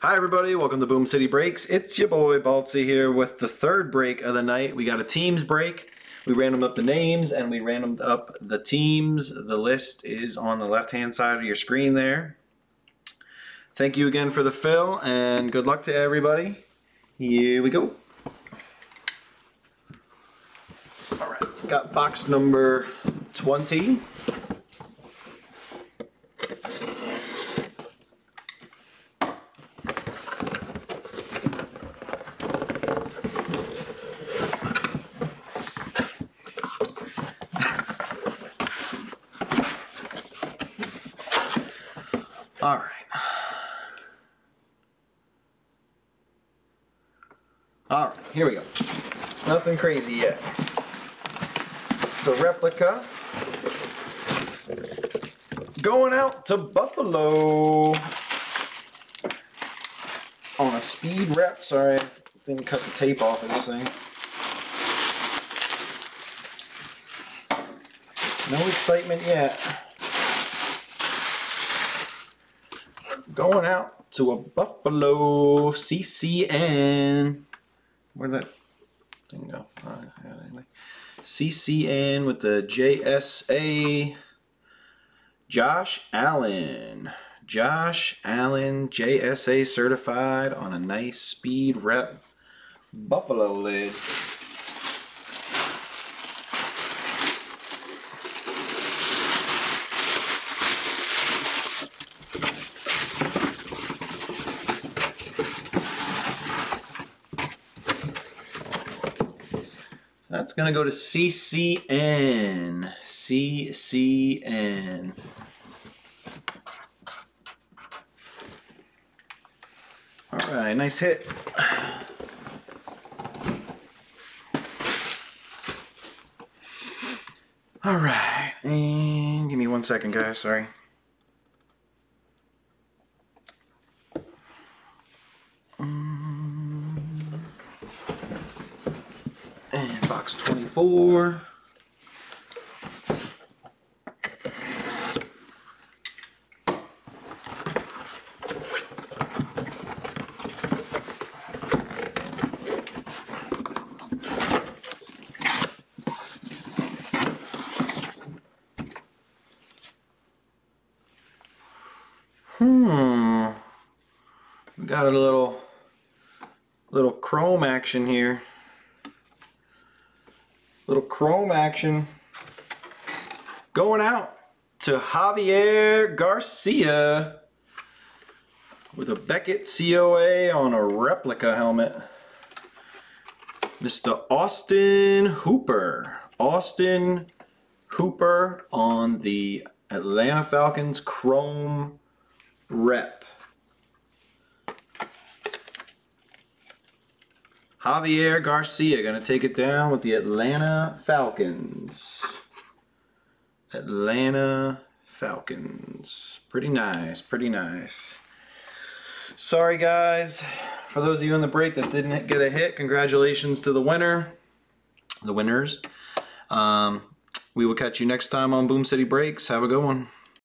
Hi everybody, welcome to Boom City Breaks. It's your boy Baltzy here with the third break of the night. We got a teams break. We randomed up the names and we randomed up the teams. The list is on the left hand side of your screen there. Thank you again for the fill and good luck to everybody. Here we go. Alright, got box number 20. All right. All right, here we go. Nothing crazy yet. It's a replica. Going out to Buffalo on a speed rep. Sorry, I didn't cut the tape off of this thing. No excitement yet. Going out to a Buffalo CCN. Where'd that thing go? CCN with the JSA. Josh Allen. Josh Allen, JSA certified on a nice speed rep Buffalo lid. That's going to go to CCN. CCN. All right, nice hit. All right, and give me one second, guys, sorry. And box 24. Hmm. We got a little little chrome action here. Little chrome action going out to Javier Garcia with a Beckett COA on a replica helmet. Mr. Austin Hooper. Austin Hooper on the Atlanta Falcons chrome rep. Javier Garcia going to take it down with the Atlanta Falcons. Atlanta Falcons. Pretty nice, pretty nice. Sorry guys, for those of you in the break that didn't get a hit, congratulations to the winner, the winners. Um, we will catch you next time on Boom City Breaks. Have a good one.